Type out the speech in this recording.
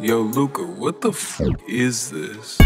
Yo, Luca, what the f is this?